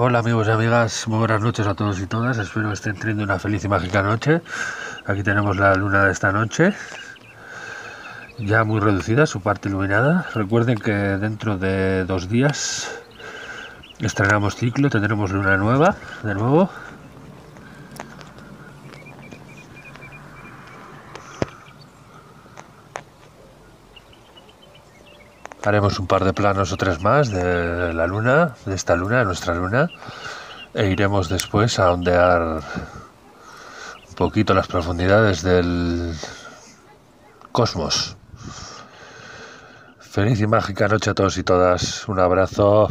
Hola amigos y amigas, muy buenas noches a todos y todas, espero que estén teniendo una feliz y mágica noche. Aquí tenemos la luna de esta noche, ya muy reducida, su parte iluminada. Recuerden que dentro de dos días estrenamos ciclo, tendremos luna nueva de nuevo. Haremos un par de planos o tres más de la luna, de esta luna, de nuestra luna, e iremos después a ondear un poquito las profundidades del cosmos. Feliz y mágica noche a todos y todas. Un abrazo.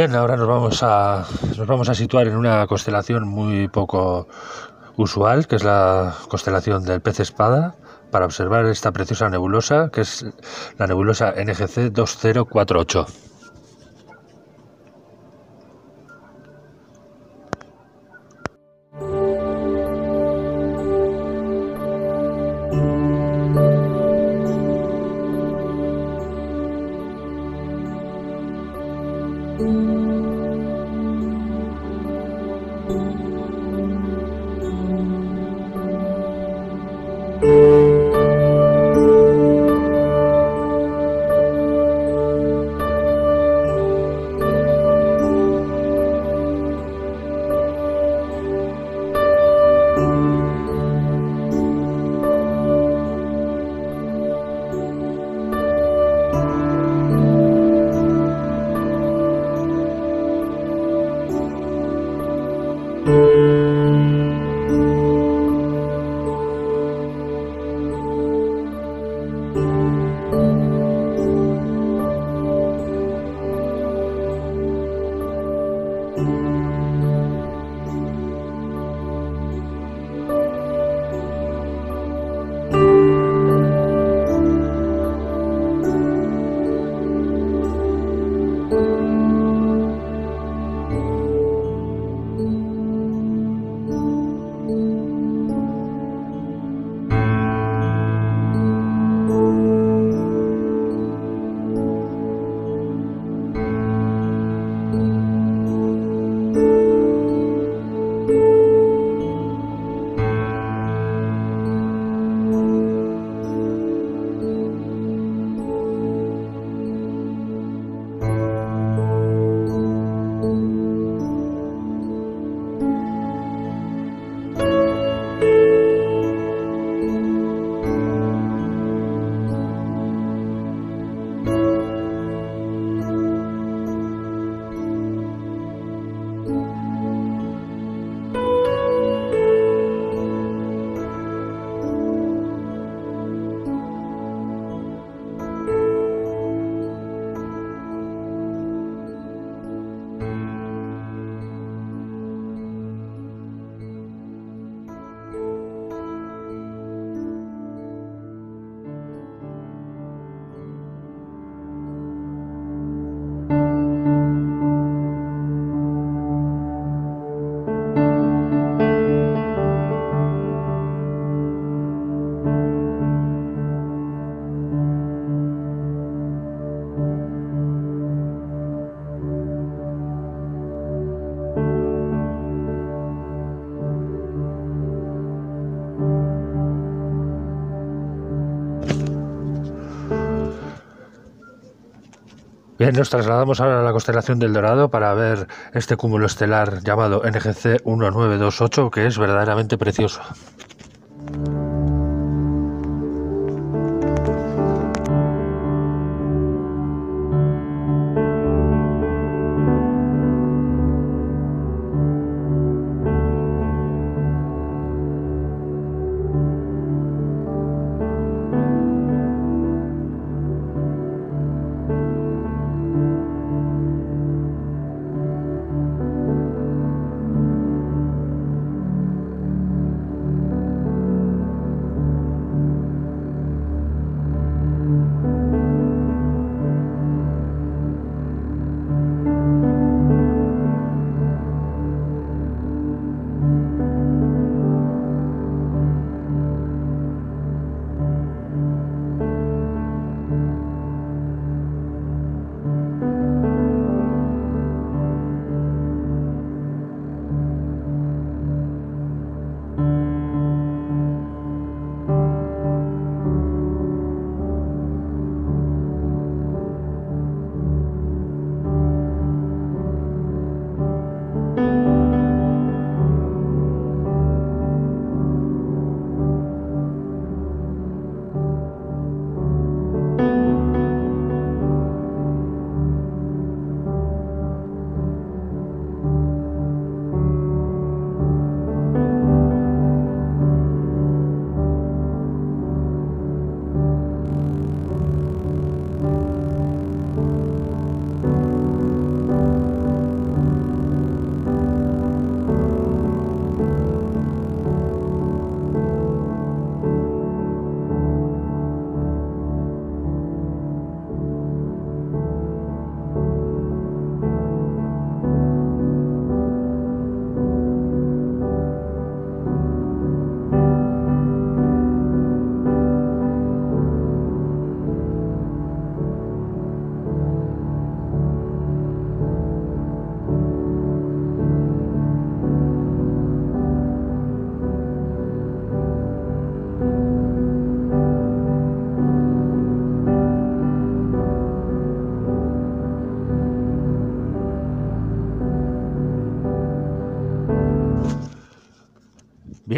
Bien, ahora nos vamos a nos vamos a situar en una constelación muy poco usual, que es la constelación del pez espada, para observar esta preciosa nebulosa, que es la nebulosa NGC 2048. Bien, nos trasladamos ahora a la constelación del Dorado para ver este cúmulo estelar llamado NGC 1928, que es verdaderamente precioso.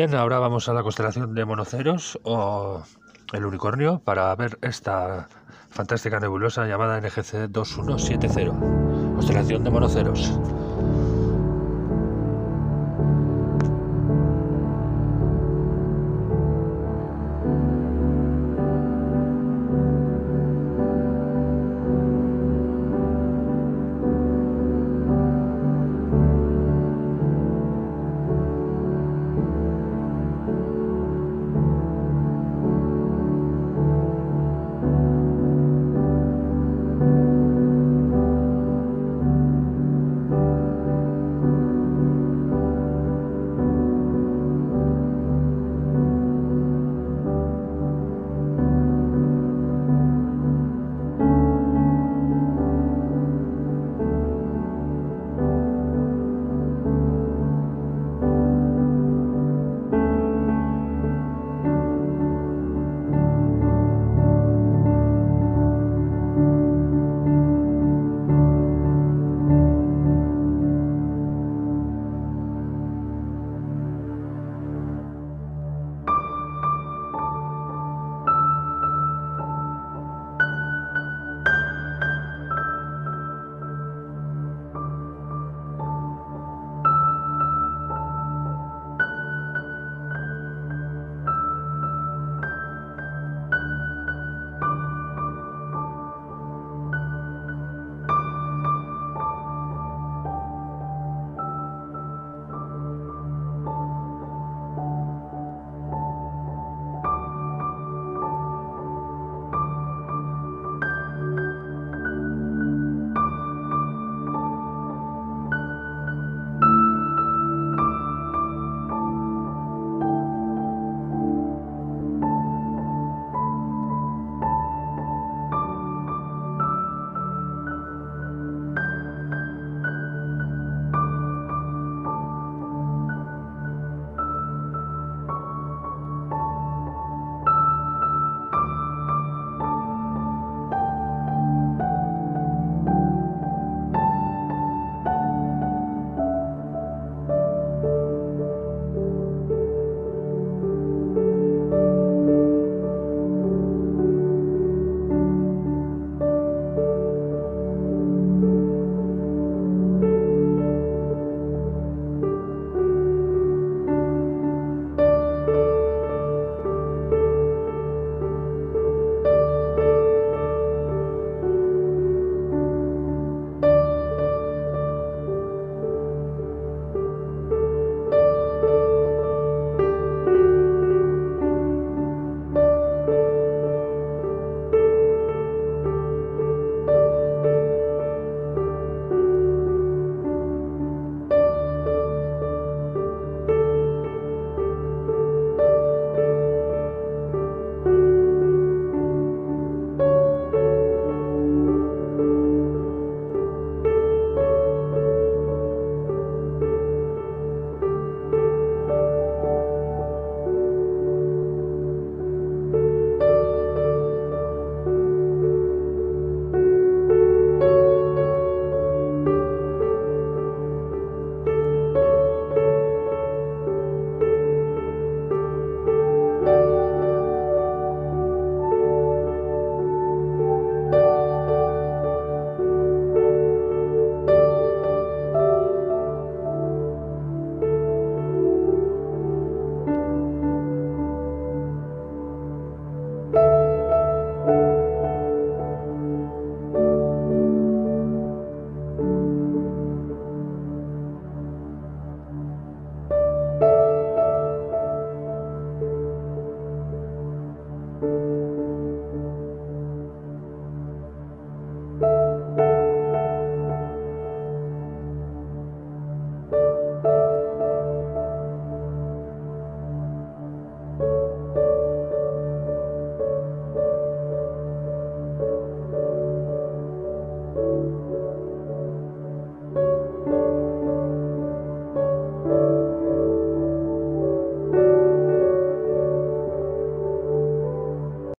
Bien, ahora vamos a la constelación de Monoceros o el unicornio para ver esta fantástica nebulosa llamada NGC 2170, constelación de Monoceros.